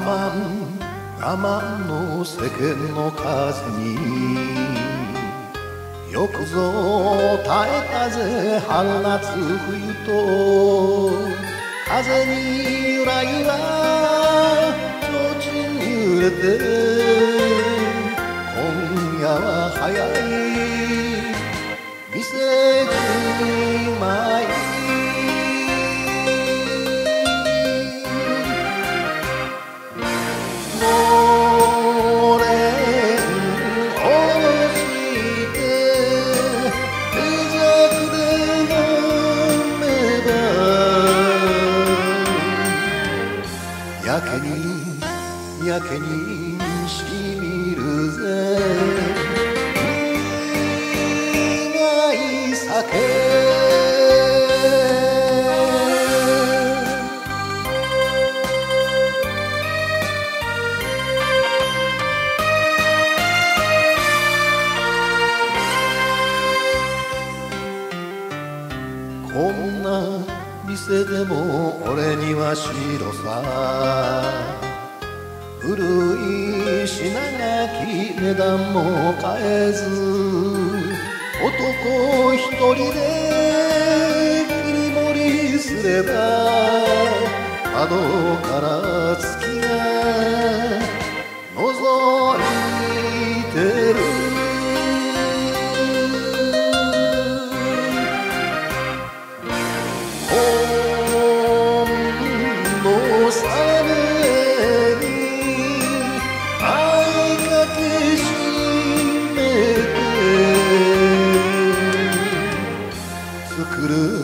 ま我慢の世間の風によくぞ耐えたぜ春夏冬と風にゆらゆら提に揺れてけにしみるぜ。苦い酒。こんな店でも俺には白さ。古い品書き値段も変えず男一人で切り盛りすれば窓から月が覗いてる。ほんのさ bleu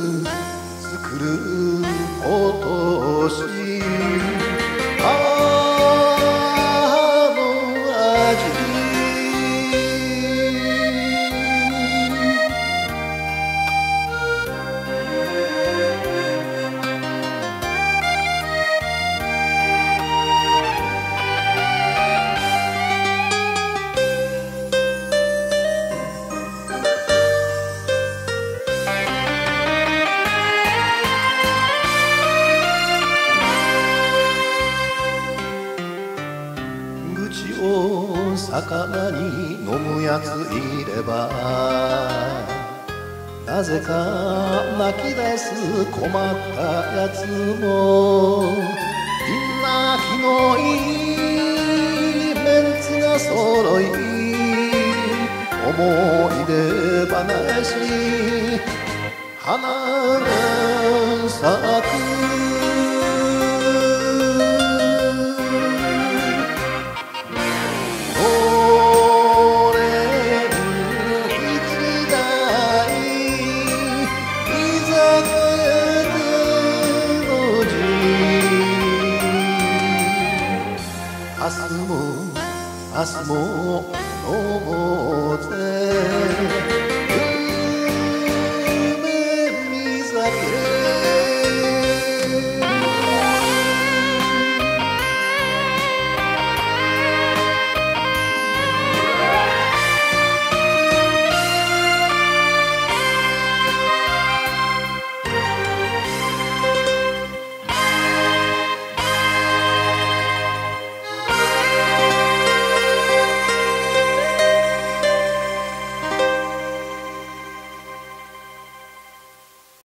魚に飲むやついればなぜか泣き出す困ったやつもみんな気のいいメンツが揃い思い出話花が咲く。明日も明日も飲もうぜ